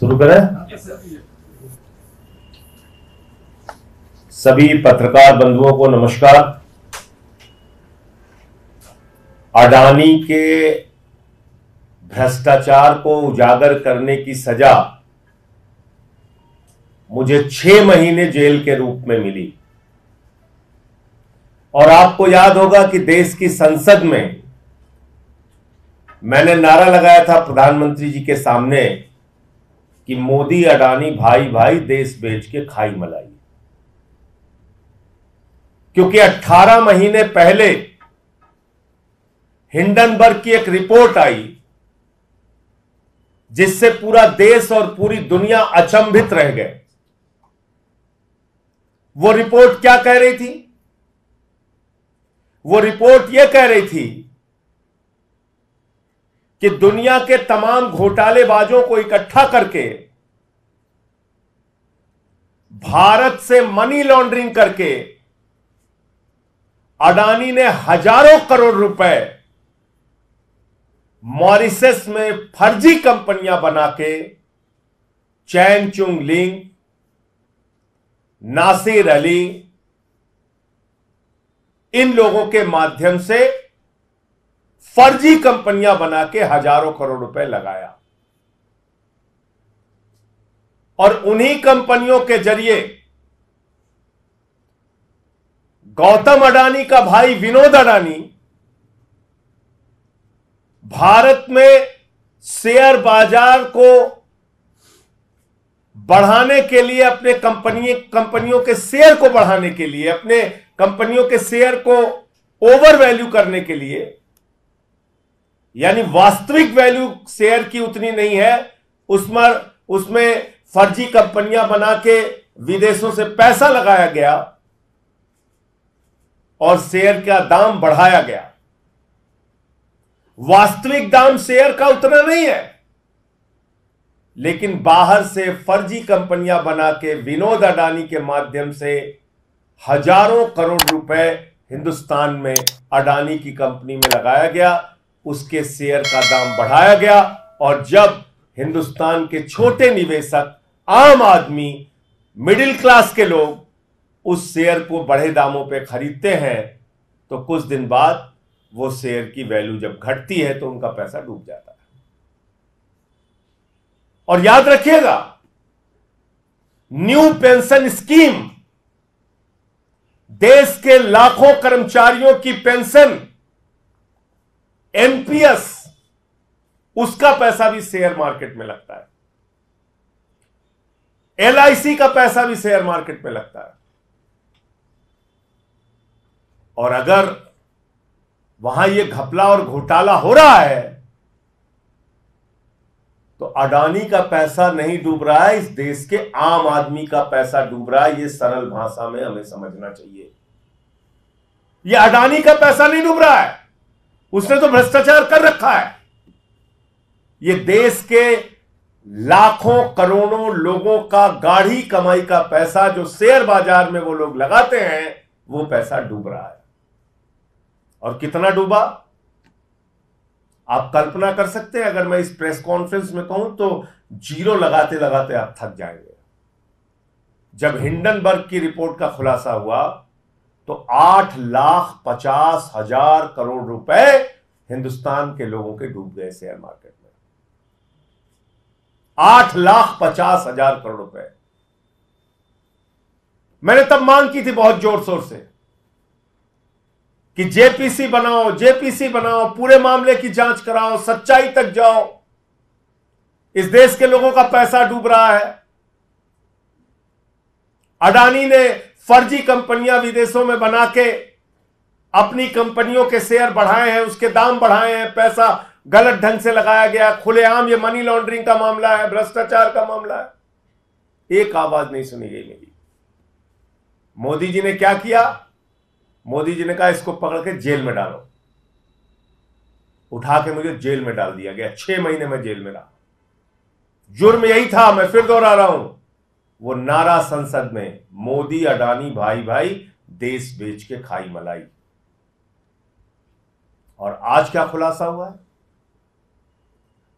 शुरू करें सभी पत्रकार बंधुओं को नमस्कार। अडानी के भ्रष्टाचार को उजागर करने की सजा मुझे छह महीने जेल के रूप में मिली। और आपको याद होगा कि देश की संसद में मैंने नारा लगाया था प्रधानमंत्री जी के सामने कि मोदी अडानी भाई भाई देश बेच के खाई मलाई। क्योंकि 18 महीने पहले हिंडनबर्ग की एक रिपोर्ट आई, जिससे पूरा देश और पूरी दुनिया अचंभित रह गए। वो रिपोर्ट क्या कह रही थी? वो रिपोर्ट यह कह रही थी कि दुनिया के तमाम घोटालेबाजों को इकट्ठा करके, भारत से मनी लॉन्ड्रिंग करके, अडानी ने हज़ारों करोड़ रुपए मॉरिसस में फर्जी कंपनियाँ बना के चैन चुंग लिंग नासिर अली, इन लोगों के माध्यम से फर्जी कंपनियाँ बना के हज़ारों करोड़ रुपए लगाया। और उन्हीं कंपनियों के ज़रिए गौतम अडानी का भाई विनोद अडानी भारत में शेयर बाज़ार को बढ़ाने के लिए, अपने कंपनी, कंपनियों के शेयर को बढ़ाने के लिए, अपने कंपनियों के शेयर को ओवर वैल्यू करने के लिए यानी वास्तविक वैल्यू शेयर की उतनी नहीं है। उसमें उसमें फर्जी कंपनियाँ बना के विदेशों से पैसा लगाया गया और शेयर का दाम बढ़ाया गया। वास्तविक दाम शेयर का उतना नहीं है। लेकिन बाहर से फर्जी कंपनियाँ बना के विनोद अडानी के माध्यम से हज़ारों करोड़ रुपए हिंदुस्तान में अडानी की कंपनी में लगाया गया। उसके शेयर का दाम बढ़ाया गया और जब हिंदुस्तान के छोटे निवेशक आम आदमी, मिडिल क्लास के लोग उस शेयर को बढ़े दामों पे खरीदते हैं तो कुछ दिन बाद वो शेयर की वैल्यू जब घटती है तो उनका पैसा डूब जाता है। और याद रखिएगा, न्यू पेंशन स्कीम, देश के लाखों कर्मचारियों की पेंशन एनपीएस उसका पैसा भी शेयर मार्केट में लगता है। एलआईसी का पैसा भी शेयर मार्केट में लगता है। और अगर वहाँ यह घपला और घोटाला हो रहा है तो अडानी का पैसा नहीं डूब रहा है, इस देश के आम आदमी का पैसा डूब रहा है यह सरल भाषा में हमें समझना चाहिए। यह अडानी का पैसा नहीं डूब रहा है। उसने तो भ्रष्टाचार कर रखा है। ये देश के लाखों, करोड़ों लोगों का गाढ़ी कमाई का पैसा जो शेयर बाज़ार में वो लोग लगाते हैं, वो पैसा डूब रहा है। और कितना डूबा? आप कल्पना कर सकते हैं, अगर मैं इस प्रेस कॉन्फ्रेंस में कहूँ तो ज़ीरो लगाते लगाते आप थक जाएँगे। जब हिंडनबर्ग की रिपोर्ट का खुलासा हुआ तो आठ लाख पचास हज़ार करोड़ रुपए हिंदुस्तान के लोगों के डूब गए शेयर मार्केट में। आठ लाख पचास हज़ार करोड़ रुपए। मैंने तब मांग की थी बहुत ज़ोर शोर से कि जेपीसी बनाओ जेपीसी बनाओ, पूरे मामले की जाँच कराओ, सच्चाई तक जाओ। इस देश के लोगों का पैसा डूब रहा है। अडानी ने फर्जी कंपनियाँ विदेशों में बना के अपनी कंपनियों के शेयर बढ़ाए हैं, उसके दाम बढ़ाए हैं, पैसा गलत ढंग से लगाया गया, खुलेआम ये मनी लॉन्ड्रिंग का मामला है, भ्रष्टाचार का मामला है। एक आवाज़ नहीं सुनी गई मेरी। मोदी जी ने क्या किया? मोदी जी ने कहा, इसको पकड़ के जेल में डालो। उठा के मुझे जेल में डाल दिया गया। छह महीने में जेल में रहा। जुर्म यही था, मैं फिर दोहरा रहा हूँ। वो नारा संसद में मोदी, अडानी भाई भाई देश बेच के खाई मलाई। और आज क्या खुलासा हुआ है?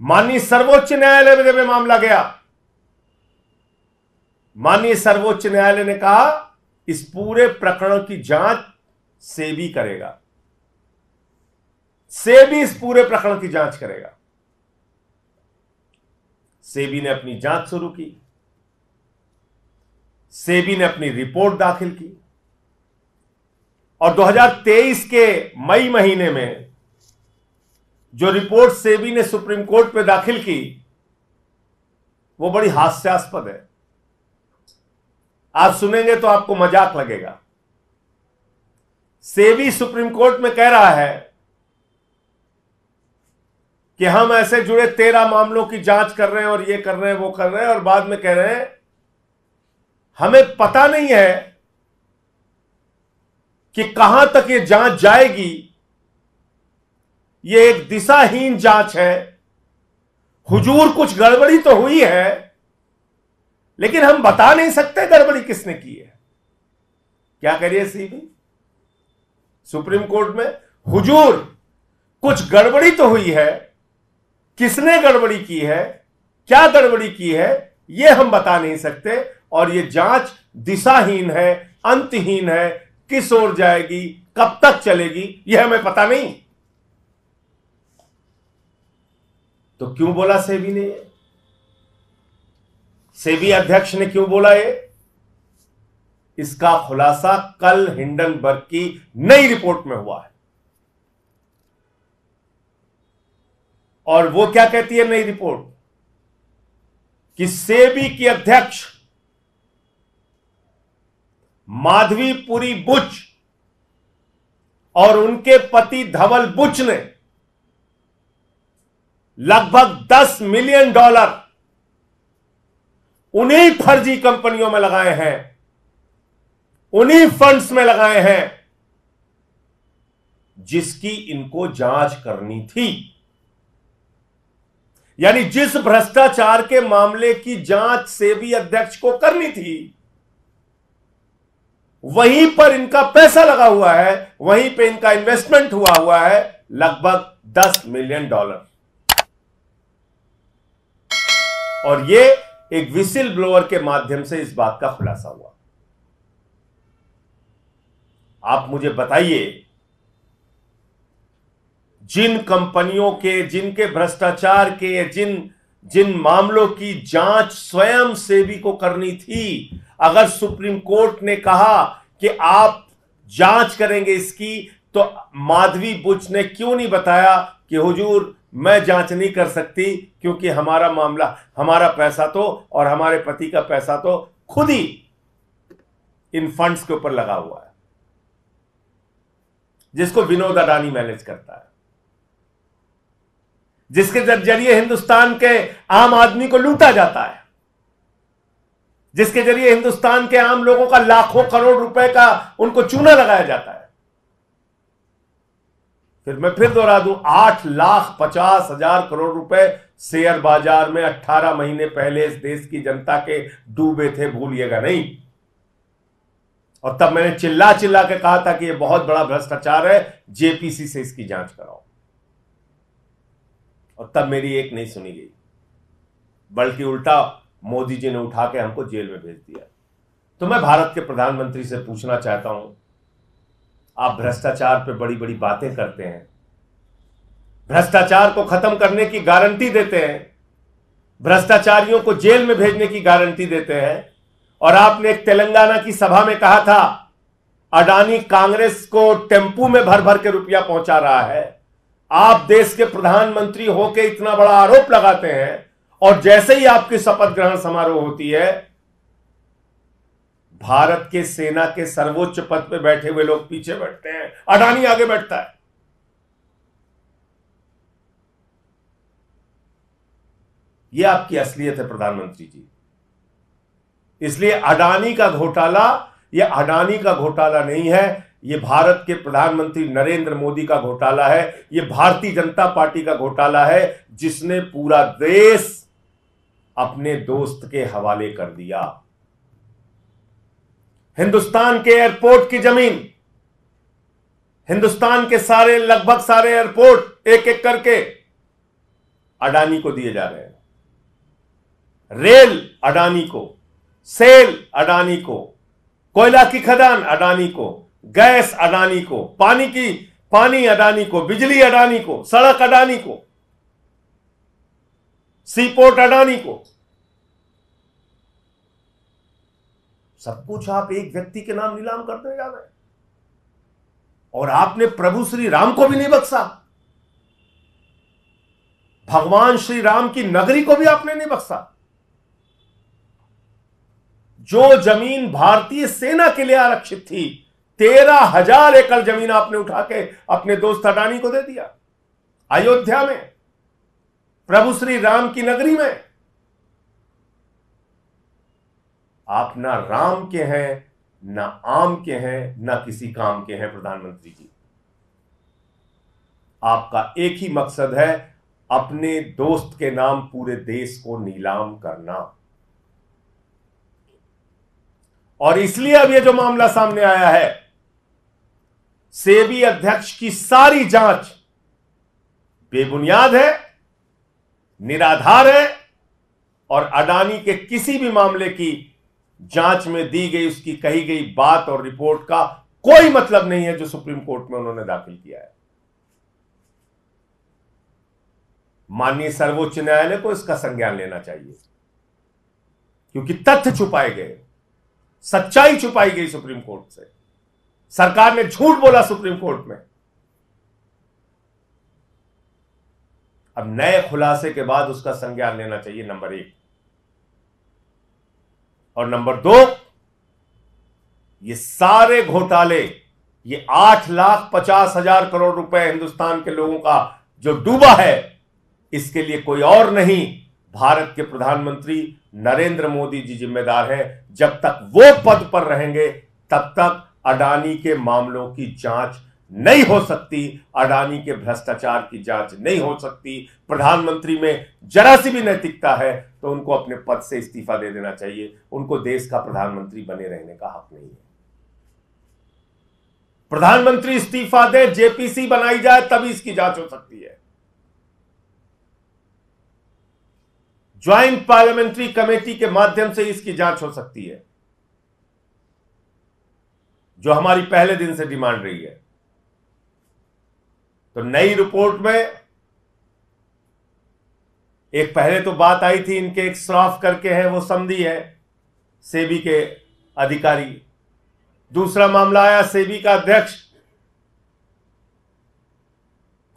माननीय सर्वोच्च न्यायालय में जब मामला गया, माननीय सर्वोच्च न्यायालय ने कहा, इस पूरे प्रकरण की जाँच सेबी करेगा। सेबी इस पूरे प्रकरण की जाँच करेगा। सेबी ने अपनी जाँच शुरू की। सेबी ने अपनी रिपोर्ट दाखिल की। और 2023 के मई महीने में जो रिपोर्ट सेबी ने सुप्रीम कोर्ट में दाखिल की, वो बड़ी हास्यास्पद है। आप सुनेंगे तो आपको मज़ाक लगेगा। सेबी सुप्रीम कोर्ट में कह रहा है कि हम ऐसे जुड़े तेरह मामलों की जाँच कर रहे हैं और ये कर रहे हैं, वो कर रहे हैं और बाद में कह रहे हैं हमें पता नहीं है कि कहाँ तक ये जाँच जाएगी। ये एक दिशाहीन जाँच है। हुजूर कुछ गड़बड़ी तो हुई है, लेकिन हम बता नहीं सकते गड़बड़ी किसने की है। क्या करिए सीबी? सुप्रीम कोर्ट में हुजूर कुछ गड़बड़ी तो हुई है। किसने गड़बड़ी की है? क्या गड़बड़ी की है? यह हम बता नहीं सकते। और यह जाँच दिशाहीन है, अंतहीन है, किस ओर जाएगी, कब तक चलेगी यह हमें पता नहीं। तो क्यों बोला सेबी ने सेबी अध्यक्ष ने क्यों बोला ये? इसका खुलासा कल हिंडनबर्ग की नई रिपोर्ट में हुआ है। और वो क्या कहती है नई रिपोर्ट? कि सेबी की अध्यक्ष माधवीपुरी बुच और उनके पति धवल बुच ने लगभग 10 मिलियन डॉलर उन्हीं फर्जी कंपनियों में लगाए हैं, उन्हीं फंड्स में लगाए हैं, जिसकी इनको जाँच करनी थी। यानी जिस भ्रष्टाचार के मामले की जाँच सेबी अध्यक्ष को करनी थी वहीं पर इनका पैसा लगा हुआ है, वहीं पे इनका इन्वेस्टमेंट हुआ हुआ है, लगभग 10 मिलियन डॉलर और ये एक विसिल ब्लोअर के माध्यम से इस बात का खुलासा हुआ। आप मुझे बताइए, जिन कंपनियों के, जिनके भ्रष्टाचार के, जिन जिन मामलों की जाँच स्वयं सेबी को करनी थी अगर सुप्रीम कोर्ट ने कहा कि आप जाँच करेंगे इसकी तो माधवी बुच ने क्यों नहीं बताया कि हुजूर, मैं जाँच नहीं कर सकती क्योंकि हमारा मामला, हमारा पैसा तो और हमारे पति का पैसा तो खुद ही इन फंड्स के ऊपर लगा हुआ है, जिसको विनोद अडानी मैनेज करता है, जिसके ज़रिए हिंदुस्तान के आम आदमी को लूटा जाता है। जिसके ज़रिए हिंदुस्तान के आम लोगों का लाखों करोड़ रुपए का उनको चूना लगाया जाता है। फिर मैं फिर दोहरा दूँ, आठ लाख पचास हज़ार करोड़ रुपए शेयर बाज़ार में अट्ठारह महीने पहले इस देश की जनता के डूबे थे, भूलिएगा नहीं। और तब मैंने चिल्ला चिल्ला के कहा था कि यह बहुत बड़ा भ्रष्टाचार है, जेपीसी से इसकी जाँच कराओ। और तब मेरी एक नहीं सुनी गई, बल्कि उल्टा मोदी जी ने उठा के हमको जेल में भेज दिया। तो मैं भारत के प्रधानमंत्री से पूछना चाहता हूँ, आप भ्रष्टाचार पे बड़ी बड़ी बातें करते हैं, भ्रष्टाचार को खत्म करने की गारंटी देते हैं, भ्रष्टाचारियों को जेल में भेजने की गारंटी देते हैं, और आपने एक तेलंगाना की सभा में कहा था, अडानी कांग्रेस को टेंपू में भर भर के रुपया पहुँचा रहा है। आप देश के प्रधानमंत्री होकर इतना बड़ा आरोप लगाते हैं और जैसे ही आपकी शपथ ग्रहण समारोह होती है, भारत के सेना के सर्वोच्च पद पर बैठे हुए लोग पीछे बैठते हैं। अडानी आगे बैठता है। यह आपकी असलियत है, प्रधानमंत्री जी। इसलिए अडानी का घोटाला यह अडानी का घोटाला नहीं है यह भारत के प्रधानमंत्री नरेंद्र मोदी का घोटाला है यह भारतीय जनता पार्टी का घोटाला है, जिसने पूरा देश अपने दोस्त के हवाले कर दिया। हिंदुस्तान के एयरपोर्ट की ज़मीन, हिंदुस्तान के सारे, लगभग सारे एयरपोर्ट एक एक करके अडानी को दिए जा रहे हैं। रेल अडानी को, सेल अडानी को, कोयला की खदान अडानी को, गैस अडानी को, पानी की, पानी अडानी को, बिजली अडानी को, सड़क अडानी को सीपोर्ट अडानी को। सब कुछ आप एक व्यक्ति के नाम नीलाम करते जा रहे हैं। और आपने प्रभु श्री राम को भी नहीं बख्शा। भगवान श्री राम की नगरी को भी आपने नहीं बख्शा। जो ज़मीन भारतीय सेना के लिए आरक्षित थी, तेरह हज़ार एकड़ ज़मीन आपने उठा के अपने दोस्त अडानी को दे दिया। अयोध्या में प्रभु श्री राम की नगरी में। आप ना राम के हैं, ना आम के हैं, ना किसी काम के हैं, प्रधानमंत्री जी। आपका एक ही मकसद है, अपने दोस्त के नाम पूरे देश को नीलाम करना। और इसलिए अब यह जो मामला सामने आया है, सेबी अध्यक्ष की सारी जाँच बेबुनियाद है निराधार है और अडानी के किसी भी मामले की जाँच में दी गई, उसकी कही गई बात और रिपोर्ट का कोई मतलब नहीं है जो सुप्रीम कोर्ट में उन्होंने दाखिल किया है। माननीय सर्वोच्च न्यायालय को इसका संज्ञान लेना चाहिए, क्योंकि तथ्य छुपाए गए, सच्चाई छुपाई गई सुप्रीम कोर्ट से। सरकार ने झूठ बोला सुप्रीम कोर्ट में। अब नए खुलासे के बाद उसका संज्ञान लेना चाहिए, नंबर एक। और नंबर दो, ये सारे घोटाले, ये आठ लाख पचास हज़ार करोड़ रुपए हिंदुस्तान के लोगों का जो डूबा है, इसके लिए कोई और नहीं, भारत के प्रधानमंत्री नरेंद्र मोदी जी जिम्मेदार हैं। जब तक वो पद पर रहेंगे, तब तक अडानी के मामलों की जाँच नहीं हो सकती, अडानी के भ्रष्टाचार की जाँच नहीं हो सकती। प्रधानमंत्री में जरा सी भी नैतिकता है तो उनको अपने पद से इस्तीफा दे देना चाहिए। उनको देश का प्रधानमंत्री बने रहने का हक नहीं है। प्रधानमंत्री इस्तीफा दे, जेपीसी बनाई जाए, तभी इसकी जाँच हो सकती है। ज्वाइंट पार्लियामेंट्री कमेटी के माध्यम से इसकी जाँच हो सकती है। जो हमारी पहले दिन से डिमांड रही है। तो नई रिपोर्ट में एक पहले तो बात आई थी, इनके एक श्राफ करके है, वो समझी है, सेबी के अधिकारी। दूसरा मामला आया, सेबी का अध्यक्ष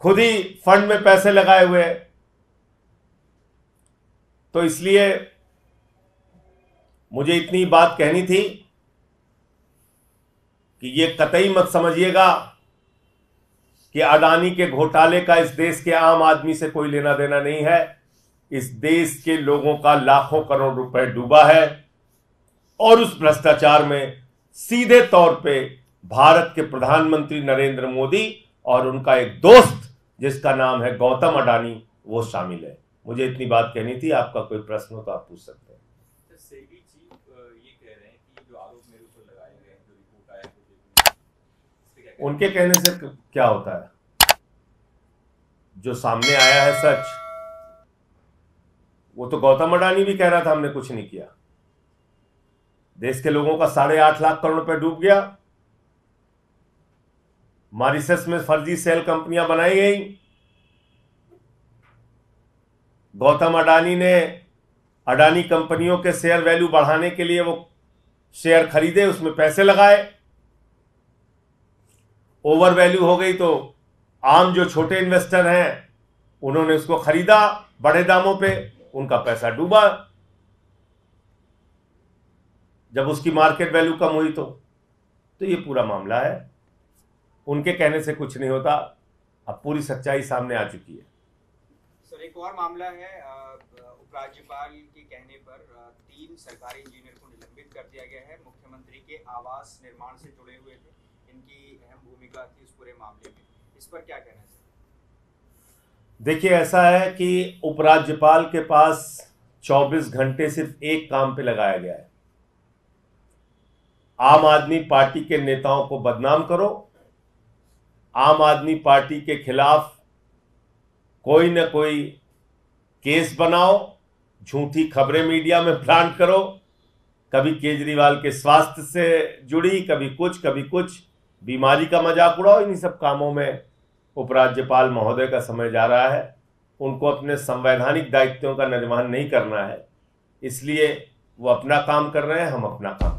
खुद ही फंड में पैसे लगाए हुए तो इसलिए मुझे इतनी बात कहनी थी कि ये कतई मत समझिएगा। कि अडानी के घोटाले का इस देश के आम आदमी से कोई लेना देना नहीं है। इस देश के लोगों का लाखों करोड़ रुपए डूबा है और उस भ्रष्टाचार में सीधे तौर पे भारत के प्रधानमंत्री नरेंद्र मोदी और उनका एक दोस्त जिसका नाम है गौतम अडानी, वो शामिल है। मुझे इतनी बात कहनी थी, आपका कोई प्रश्न हो तो आप पूछ सकते हैं। उनके कहने से क्या होता है? जो सामने आया है सच, वो तो गौतम अडानी भी कह रहा था हमने कुछ नहीं किया। देश के लोगों का साढ़े आठ लाख करोड़ रुपए डूब गया। मारिसस में फर्जी सेल कंपनियाँ बनाई गई। गौतम अडानी ने अडानी कंपनियों के शेयर वैल्यू बढ़ाने के लिए वो शेयर खरीदे, उसमें पैसे लगाए। ओवर वैल्यू हो गई तो आम जो छोटे इन्वेस्टर हैं, उन्होंने उसको खरीदा बड़े दामों पे, उनका पैसा डूबा। जब उसकी मार्केट वैल्यू कम हुई तो तो ये पूरा मामला है। उनके कहने से कुछ नहीं होता। अब पूरी सच्चाई सामने आ चुकी है। सर, एक और मामला है उपराज्यपाल के कहने पर तीन सरकारी इंजीनियर को निलंबित कर दिया गया है। मुख्यमंत्री के आवास निर्माण से जुड़े हुए थे। इनकी अहम भूमिका थी उस पूरे मामले में। इस पर क्या कहना है देखिए, ऐसा है कि उपराज्यपाल के पास 24 घंटे सिर्फ़ एक काम पे लगाया गया है। आम आदमी पार्टी के नेताओं को बदनाम करो। आम आदमी पार्टी के खिलाफ कोई न कोई केस बनाओ, झूठी खबरें मीडिया में प्लांट करो। कभी केजरीवाल के स्वास्थ्य से जुड़ी, कभी कुछ कभी कुछ। बीमारी का मज़ाक उड़ाओ, इन्हीं सब कामों में उपराज्यपाल महोदय का समय जा रहा है। उनको अपने संवैधानिक दायित्वों का निर्वहन नहीं करना है। इसलिए वो अपना काम कर रहे हैं, हम अपना काम